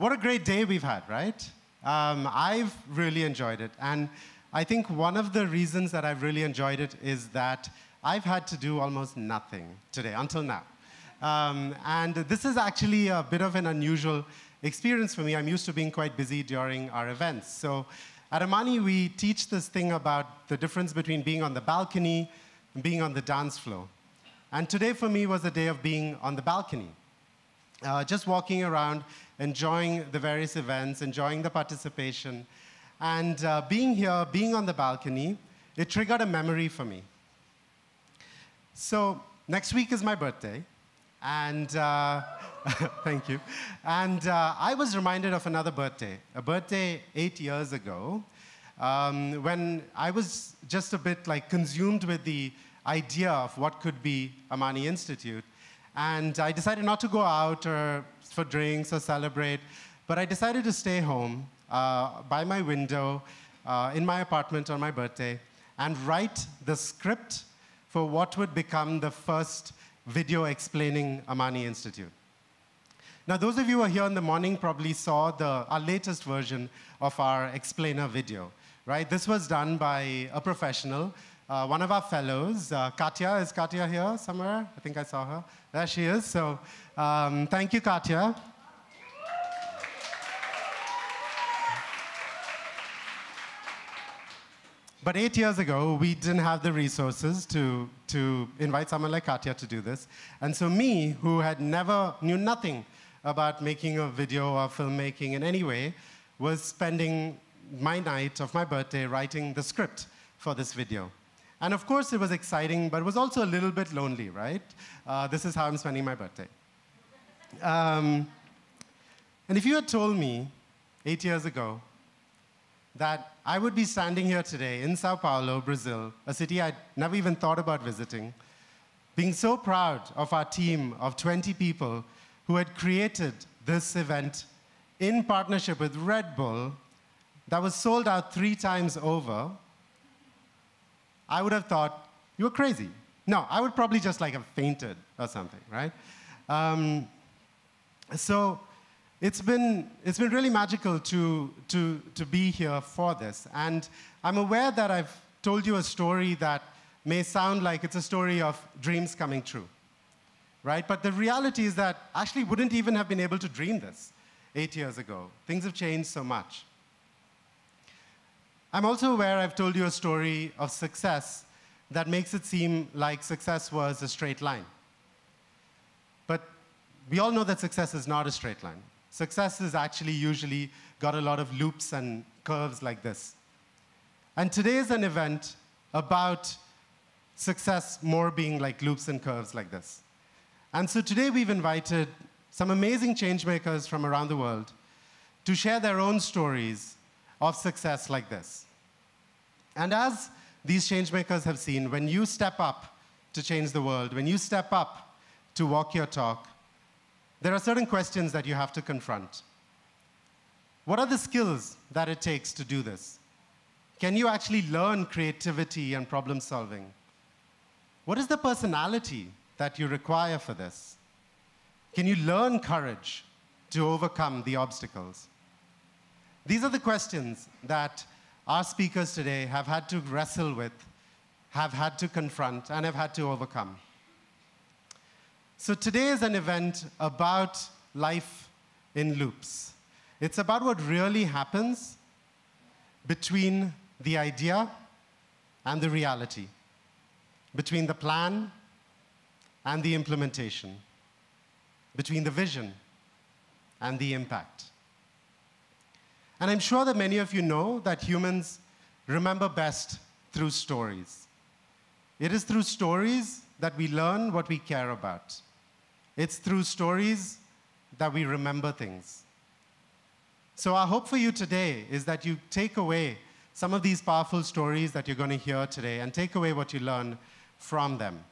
what a great day we've had, right? Um, I've really enjoyed it. And I think one of the reasons that I've really enjoyed it is that I've had to do almost nothing today, until now. Um, and this is actually a bit of an unusual experience for me. I'm used to being quite busy during our events. So at Amani, we teach this thing about the difference between being on the balcony and being on the dance floor. And today for me was a day of being on the balcony. Uh, just walking around, enjoying the various events, enjoying the participation. And uh, being here, being on the balcony, it triggered a memory for me. So next week is my birthday. And uh, thank you. And uh, I was reminded of another birthday, a birthday eight years ago, um, when I was just a bit like consumed with the idea of what could be Amani Institute. And I decided not to go out or for drinks or celebrate, but I decided to stay home uh, by my window uh, in my apartment on my birthday and write the script for what would become the first video explaining Amani Institute. Now, those of you who are here in the morning probably saw the, our latest version of our explainer video, right? This was done by a professional, uh, one of our fellows. Uh, Katya, is Katya here somewhere? I think I saw her. There she is. So um, thank you, Katya. But eight years ago, we didn't have the resources to, to invite someone like Katya to do this. And so me, who had never, knew nothing about making a video or filmmaking in any way, was spending my night of my birthday writing the script for this video. And of course, it was exciting, but it was also a little bit lonely, right? Uh, this is how I'm spending my birthday. Um, and if you had told me eight years ago that I would be standing here today in Sao Paulo, Brazil, a city I'd never even thought about visiting, being so proud of our team of 20 people who had created this event in partnership with Red Bull that was sold out three times over, I would have thought you were crazy. No, I would probably just like have fainted or something, right? Um, so it's been, it's been really magical to, to, to be here for this. And I'm aware that I've told you a story that may sound like it's a story of dreams coming true, right? But the reality is that Ashley wouldn't even have been able to dream this eight years ago. Things have changed so much. I'm also aware I've told you a story of success that makes it seem like success was a straight line. But we all know that success is not a straight line. Success has actually usually got a lot of loops and curves like this. And today is an event about success more being like loops and curves like this. And so today we've invited some amazing changemakers from around the world to share their own stories of success like this. And as these changemakers have seen, when you step up to change the world, when you step up to walk your talk, there are certain questions that you have to confront. What are the skills that it takes to do this? Can you actually learn creativity and problem solving? What is the personality that you require for this? Can you learn courage to overcome the obstacles? These are the questions that our speakers today have had to wrestle with, have had to confront, and have had to overcome. So today is an event about life in loops. It's about what really happens between the idea and the reality, between the plan and the implementation, between the vision and the impact. And I'm sure that many of you know that humans remember best through stories. It is through stories that we learn what we care about. It's through stories that we remember things. So, our hope for you today is that you take away some of these powerful stories that you're going to hear today and take away what you learn from them.